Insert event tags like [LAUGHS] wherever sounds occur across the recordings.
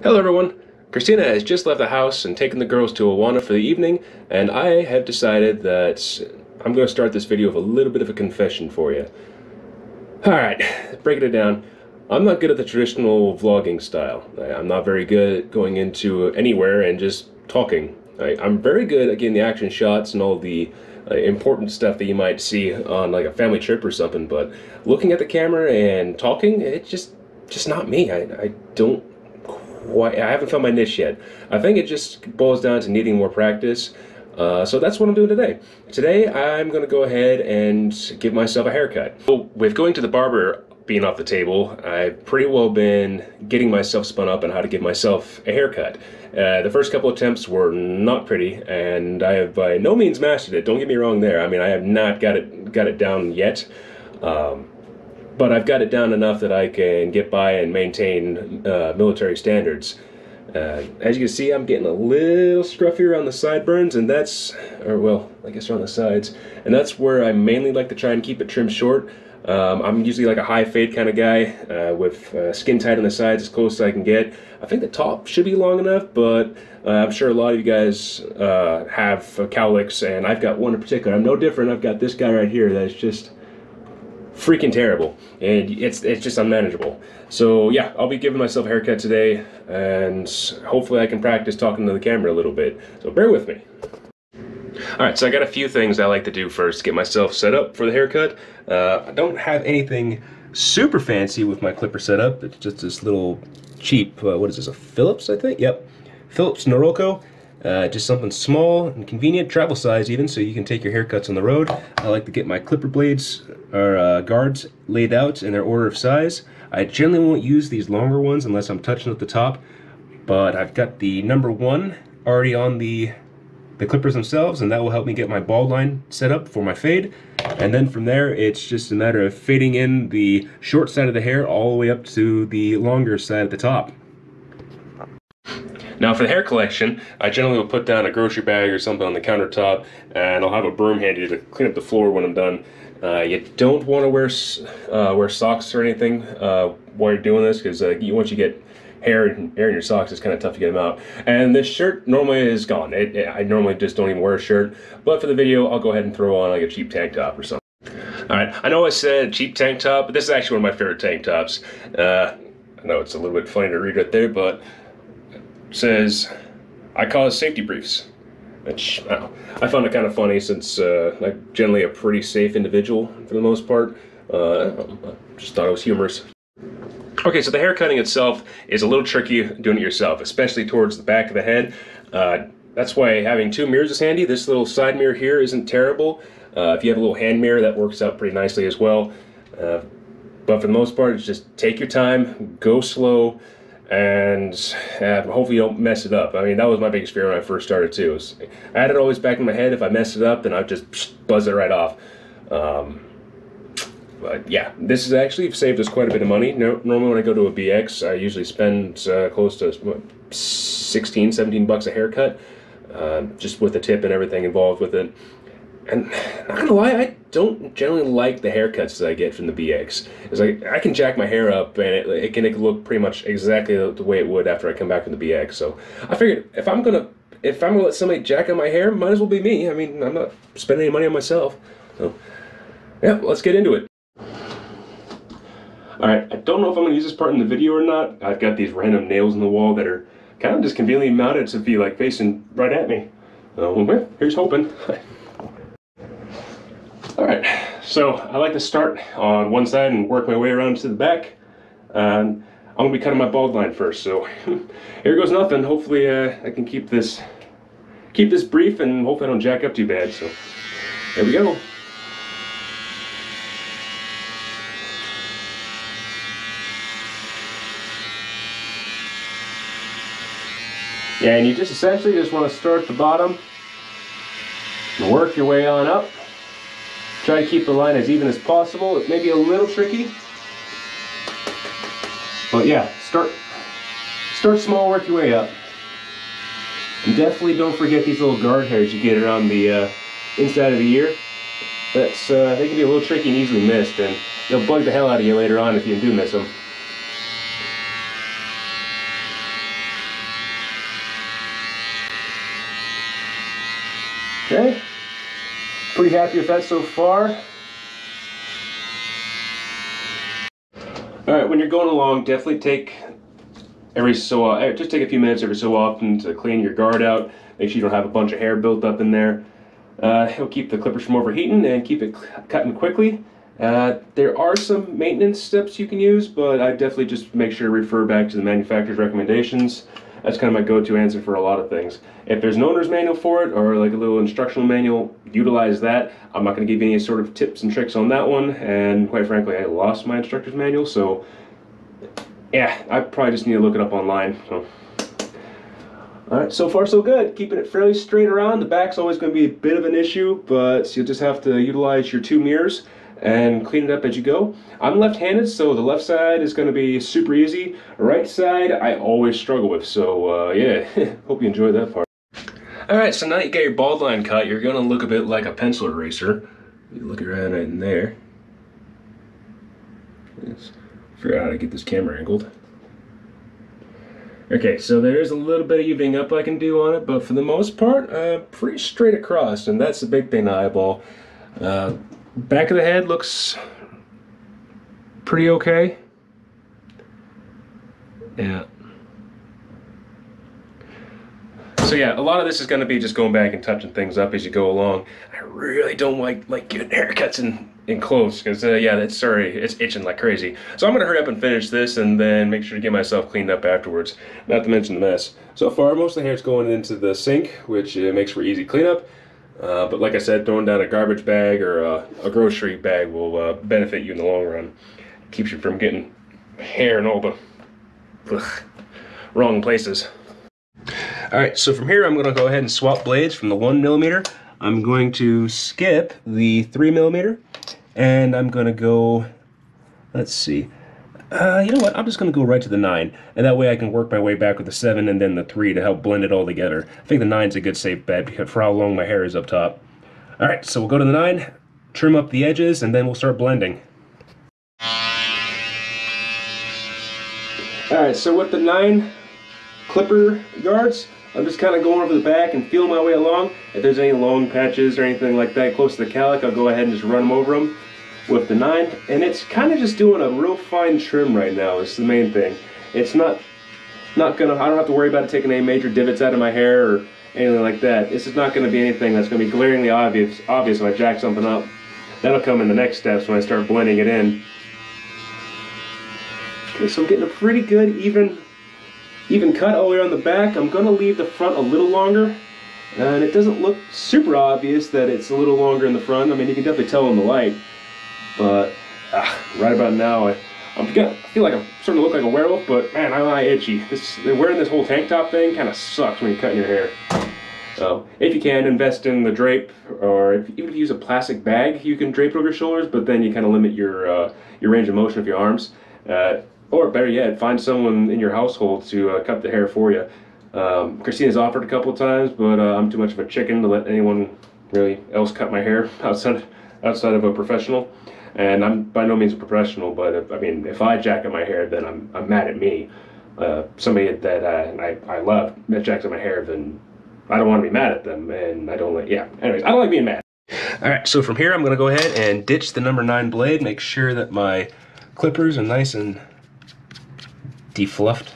Hello everyone. Christina has just left the house and taken the girls to Awana for the evening, and I have decided that I'm going to start this video with a little bit of a confession for you. Alright, breaking it down. I'm not good at the traditional vlogging style. I'm not very good at going into anywhere and just talking. I'm very good at getting the action shots and all the uh, important stuff that you might see on like a family trip or something, but looking at the camera and talking, it's just just not me. I, I don't quite, I haven't found my niche yet. I think it just boils down to needing more practice. Uh, so that's what I'm doing today. Today I'm going to go ahead and give myself a haircut. So with going to the barber being off the table, I've pretty well been getting myself spun up on how to give myself a haircut. Uh, the first couple attempts were not pretty, and I have by no means mastered it. Don't get me wrong there. I mean, I have not got it got it down yet. Um, but I've got it down enough that I can get by and maintain uh, military standards. Uh, as you can see, I'm getting a little scruffier on the sideburns, and that's, or well, I guess around the sides, and that's where I mainly like to try and keep it trimmed short. Um, I'm usually like a high fade kind of guy uh, with uh, skin tight on the sides as close as I can get. I think the top should be long enough, but uh, I'm sure a lot of you guys uh, have cowlicks, and I've got one in particular. I'm no different. I've got this guy right here that's just freaking terrible and it's it's just unmanageable so yeah I'll be giving myself a haircut today and hopefully I can practice talking to the camera a little bit so bear with me Alright, so I got a few things I like to do first to get myself set up for the haircut. Uh, I don't have anything super fancy with my clipper setup. It's just this little cheap, uh, what is this, a Philips, I think? Yep. Philips Norelco. Uh, just something small and convenient, travel size even, so you can take your haircuts on the road. I like to get my clipper blades or uh, guards laid out in their order of size. I generally won't use these longer ones unless I'm touching at the top, but I've got the number one already on the the clippers themselves, and that will help me get my bald line set up for my fade. And then from there, it's just a matter of fading in the short side of the hair all the way up to the longer side at the top. Now for the hair collection, I generally will put down a grocery bag or something on the countertop and I'll have a broom handy to clean up the floor when I'm done. Uh, you don't want to wear uh, wear socks or anything uh, while you're doing this because uh, once you get hair and air in your socks, it's kind of tough to get them out. And this shirt normally is gone. It, it, I normally just don't even wear a shirt, but for the video, I'll go ahead and throw on like a cheap tank top or something. All right, I know I said cheap tank top, but this is actually one of my favorite tank tops. Uh, I know it's a little bit funny to read right there, but says, I cause safety briefs. Which, I, I found it kind of funny since uh, I'm generally a pretty safe individual for the most part. Uh, I just thought it was humorous. Okay, so the hair cutting itself is a little tricky doing it yourself, especially towards the back of the head. Uh, that's why having two mirrors is handy. This little side mirror here isn't terrible. Uh, if you have a little hand mirror, that works out pretty nicely as well. Uh, but for the most part, it's just take your time, go slow, and hopefully you don't mess it up. I mean, that was my biggest fear when I first started too. Was, I had it always back in my head. If I mess it up, then I'd just buzz it right off. Um, but yeah, this has actually saved us quite a bit of money. No, normally when I go to a BX, I usually spend uh, close to what, 16, 17 bucks a haircut, uh, just with the tip and everything involved with it. And not gonna lie, I don't generally like the haircuts that I get from the BX. It's like I can jack my hair up and it, it can look pretty much exactly the way it would after I come back from the BX. So I figured if I'm gonna if I'm gonna let somebody jack on my hair, might as well be me. I mean, I'm not spending any money on myself. So yeah, let's get into it. Alright, I don't know if I'm to use this part in the video or not. I've got these random nails in the wall that are kind of just conveniently mounted to be like facing right at me. So, well, here's hoping. [LAUGHS] Alright, so I like to start on one side and work my way around to the back. I'm to be cutting my bald line first, so [LAUGHS] here goes nothing. Hopefully uh, I can keep this keep this brief and hopefully I don't jack up too bad. So there we go. Yeah, and you just essentially just want to start at the bottom and work your way on up. Try to keep the line as even as possible. It may be a little tricky. But yeah, start, start small, work your way up. And definitely don't forget these little guard hairs you get around the uh, inside of the ear. That's, uh, they can be a little tricky and easily missed, and they'll bug the hell out of you later on if you do miss them. Okay pretty happy with that so far. All right, when you're going along, definitely take every so uh, just take a few minutes every so often to clean your guard out. Make sure you don't have a bunch of hair built up in there. Uh, it'll keep the clippers from overheating and keep it cutting quickly. Uh, there are some maintenance steps you can use, but I definitely just make sure to refer back to the manufacturer's recommendations. That's kind of my go-to answer for a lot of things. If there's an owner's manual for it or like a little instructional manual, utilize that. I'm not going to give you any sort of tips and tricks on that one, and quite frankly, I lost my instructor's manual, so yeah, I probably just need to look it up online. So. All right, so far so good. Keeping it fairly straight around. The back's always going to be a bit of an issue, but you'll just have to utilize your two mirrors and clean it up as you go. I'm left-handed, so the left side is going to be super easy. Right side, I always struggle with, so uh, yeah, [LAUGHS] hope you enjoyed that part. Alright, so now you got your bald line cut, you're going to look a bit like a pencil eraser. You look around right in there. Let's figure out how to get this camera angled. Okay, so there's a little bit of evening up I can do on it, but for the most part, uh, pretty straight across, and that's the big thing to eyeball. Uh, Back of the head looks pretty okay. Yeah. So yeah, a lot of this is going to be just going back and touching things up as you go along. I really don't like like getting haircuts in in close because uh, yeah, that's sorry, it's itching like crazy. So I'm going to hurry up and finish this and then make sure to get myself cleaned up afterwards. Not to mention the mess. So far, most of the hair is going into the sink, which uh, makes for easy cleanup. Uh, but like I said, throwing down a garbage bag or a, a grocery bag will uh, benefit you in the long run. Keeps you from getting hair in all the ugh, wrong places. All right, so from here I'm gonna go ahead and swap blades from the one millimeter. I'm going to skip the three millimeter and I'm gonna go, let's see, uh, you know what? I'm just going to go right to the 9, and that way I can work my way back with the 7 and then the 3 to help blend it all together. I think the 9's a good safe bet for how long my hair is up top. Alright, so we'll go to the 9, trim up the edges, and then we'll start blending. Alright, so with the 9 clipper yards, I'm just kind of going over the back and feeling my way along. If there's any long patches or anything like that close to the cowlick, I'll go ahead and just run them over them with the 9 and it's kind of just doing a real fine trim right now is the main thing. It's not not gonna I don't have to worry about it taking any major divots out of my hair or anything like that. This is not to be anything that's to be glaringly obvious obvious if I jack something up. That'll come in the next steps when I start blending it in. Okay so I'm getting a pretty good even even cut all the way around the back. I'm to leave the front a little longer and it doesn't look super obvious that it's a little longer in the front. I mean you can definitely tell in the light but ah, right about now, I, I'm, I feel like I'm starting to look like a werewolf, but man, I'm itchy. This, wearing this whole tank top thing kind of sucks when you're cutting your hair. So if you can, invest in the drape, or if, even if you use a plastic bag, you can drape it over your shoulders, but then you kind of limit your, uh, your range of motion of your arms. Uh, or better yet, find someone in your household to uh, cut the hair for you. Um, Christina's offered a couple of times, but uh, I'm too much of a chicken to let anyone really else cut my hair [LAUGHS] outside outside of a professional and I'm by no means a professional, but if, I mean, if I jacket my hair, then I'm, I'm mad at me. Uh, somebody that uh, I, I love that jacks my hair, then I don't want to be mad at them, and I don't like, yeah. Anyways, I don't like being mad. All right, so from here, I'm gonna go ahead and ditch the number nine blade, make sure that my clippers are nice and defluffed.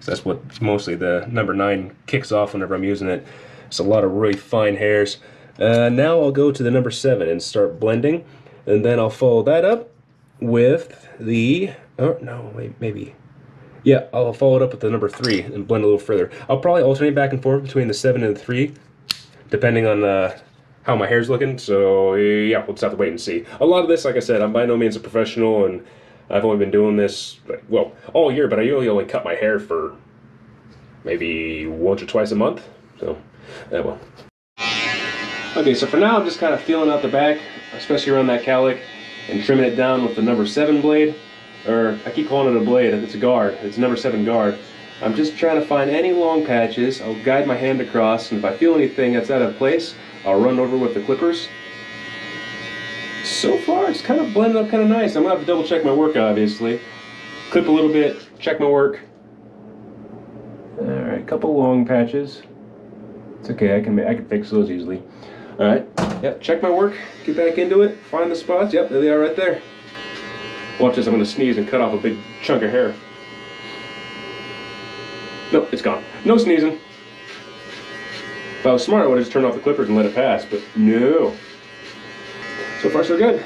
So that's what mostly the number nine kicks off whenever I'm using it. It's a lot of really fine hairs. Uh, now I'll go to the number seven and start blending. And then I'll follow that up with the, oh no, wait, maybe. Yeah, I'll follow it up with the number three and blend a little further. I'll probably alternate back and forth between the seven and the three, depending on uh, how my hair's looking. So yeah, we'll just have to wait and see. A lot of this, like I said, I'm by no means a professional and I've only been doing this, well, all year, but I usually only cut my hair for maybe once or twice a month. So, yeah, well. Okay, so for now I'm just kind of feeling out the back, especially around that cowlick, and trimming it down with the number 7 blade, or I keep calling it a blade, it's a guard, it's number 7 guard. I'm just trying to find any long patches, I'll guide my hand across, and if I feel anything that's out of place, I'll run over with the clippers. So far, it's kind of blended up kind of nice. I'm going to have to double check my work, obviously. Clip a little bit, check my work. Alright, couple long patches. It's okay, I can I can fix those easily. All right, yep, check my work, get back into it, find the spots, yep, there they are right there. Watch this, I'm gonna sneeze and cut off a big chunk of hair. Nope, it's gone. No sneezing. If I was smart, I would have just turned off the clippers and let it pass, but no. So far, so good.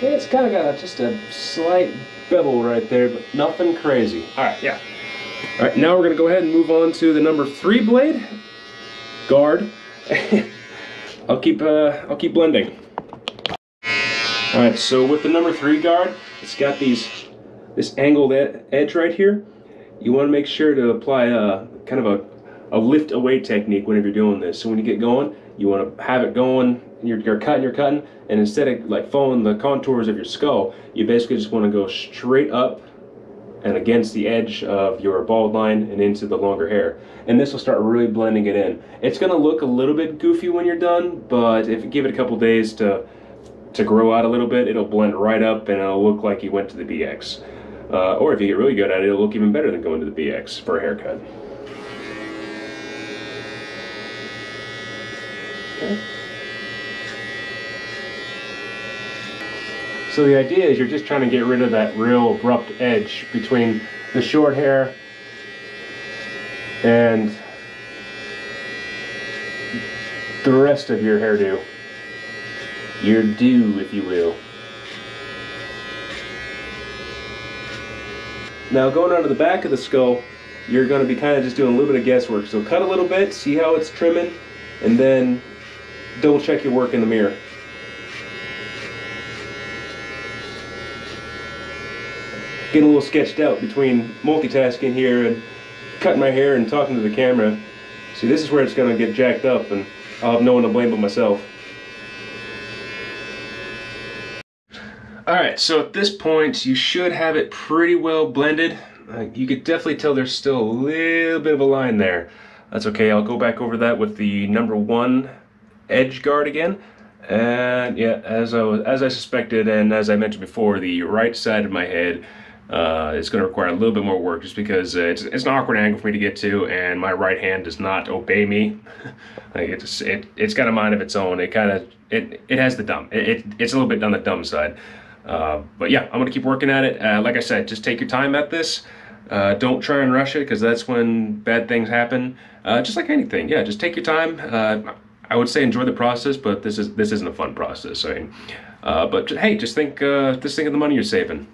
Yeah, it's kind of got a, just a slight bevel right there, but nothing crazy. All right, yeah. All right, now we're gonna go ahead and move on to the number three blade, guard. [LAUGHS] I'll keep, uh, I'll keep blending. All right, so with the number three guard, it's got these, this angled ed edge right here. You wanna make sure to apply a, kind of a, a lift away technique whenever you're doing this. So when you get going, you wanna have it going, you're, you're cutting, you're cutting, and instead of like following the contours of your skull, you basically just wanna go straight up and against the edge of your bald line and into the longer hair. And this will start really blending it in. It's gonna look a little bit goofy when you're done, but if you give it a couple days to to grow out a little bit, it'll blend right up and it'll look like you went to the BX. Uh, or if you get really good at it, it'll look even better than going to the BX for a haircut. Okay. So the idea is you're just trying to get rid of that real abrupt edge between the short hair and the rest of your hairdo. Your do, if you will. Now going onto the back of the skull, you're going to be kind of just doing a little bit of guesswork. So cut a little bit, see how it's trimming, and then double check your work in the mirror. Getting a little sketched out between multitasking here and cutting my hair and talking to the camera. See, this is where it's going to get jacked up and I'll have no one to blame but myself. Alright, so at this point you should have it pretty well blended. Uh, you could definitely tell there's still a little bit of a line there. That's okay, I'll go back over that with the number one edge guard again. And yeah, as I, was, as I suspected and as I mentioned before, the right side of my head uh, it's going to require a little bit more work just because uh, it's, it's an awkward angle for me to get to and my right hand does not obey me. [LAUGHS] like it's, it, it's got a mind of its own. It kind of, it, it has the dumb. It, it, it's a little bit on the dumb side. Uh, but yeah, I'm going to keep working at it. Uh, like I said, just take your time at this. Uh, don't try and rush it because that's when bad things happen. Uh, just like anything, yeah, just take your time. I would say enjoy the process, but this is this isn't a fun process. I mean, but hey, just think just think of the money you're saving.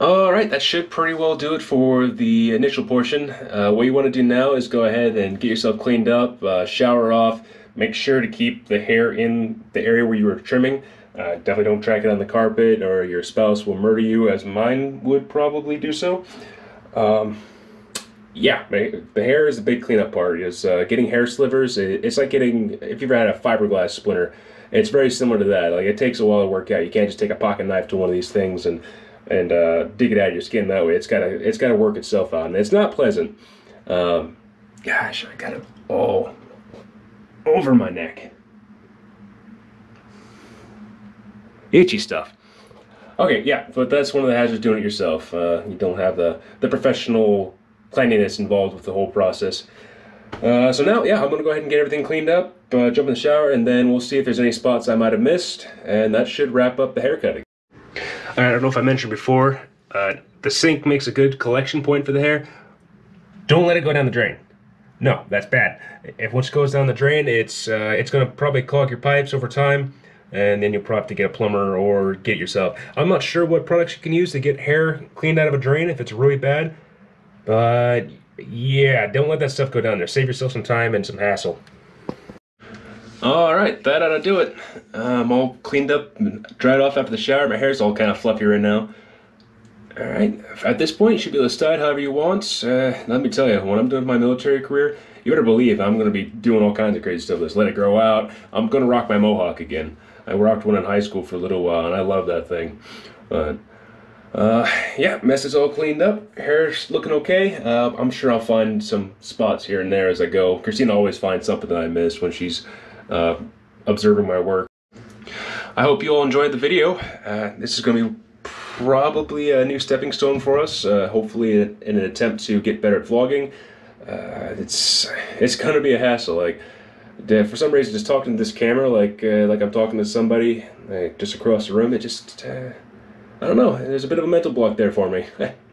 Alright, that should pretty well do it for the initial portion. Uh, what you want to do now is go ahead and get yourself cleaned up, uh, shower off, make sure to keep the hair in the area where you were trimming. Uh, definitely don't track it on the carpet or your spouse will murder you as mine would probably do so. Um, yeah, the hair is the big cleanup part. Is uh, getting hair slivers. It's like getting if you've ever had a fiberglass splinter. It's very similar to that. Like it takes a while to work out. You can't just take a pocket knife to one of these things and and uh, dig it out of your skin that way. It's gotta it's gotta work itself out, and it's not pleasant. Um, gosh, I got it all over my neck. Itchy stuff. Okay, yeah, but that's one of the hazards doing it yourself. Uh, you don't have the the professional cleanliness involved with the whole process. Uh, so now, yeah, I'm gonna go ahead and get everything cleaned up, uh, jump in the shower, and then we'll see if there's any spots I might have missed, and that should wrap up the haircutting. I don't know if I mentioned before, uh, the sink makes a good collection point for the hair. Don't let it go down the drain. No, that's bad. If once it goes down the drain, it's uh, it's going to probably clog your pipes over time, and then you'll probably have to get a plumber or get yourself. I'm not sure what products you can use to get hair cleaned out of a drain if it's really bad, but yeah, don't let that stuff go down there. Save yourself some time and some hassle. All right, that ought to do it. I'm all cleaned up, dried off after the shower. My hair's all kind of fluffy right now. All right, at this point, you should be able to style however you want. Uh, let me tell you, when I'm doing my military career, you better believe I'm going to be doing all kinds of crazy stuff. Just let it grow out. I'm going to rock my mohawk again. I rocked one in high school for a little while, and I love that thing. But uh, yeah, mess is all cleaned up. Hair's looking okay. Uh, I'm sure I'll find some spots here and there as I go. Christina always finds something that I miss when she's uh, observing my work. I hope you all enjoyed the video. Uh, this is going to be probably a new stepping stone for us, uh, hopefully in, an attempt to get better at vlogging. uh, it's it's gonna be a hassle. Like, for some reason, just talking to this camera, like uh, like I'm talking to somebody like, just across the room, it just uh, I don't know. There's a bit of a mental block there for me. [LAUGHS]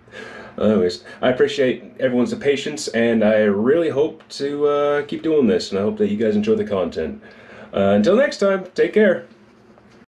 Anyways, I appreciate everyone's patience, and I really hope to uh, keep doing this, and I hope that you guys enjoy the content. Uh, until next time, take care.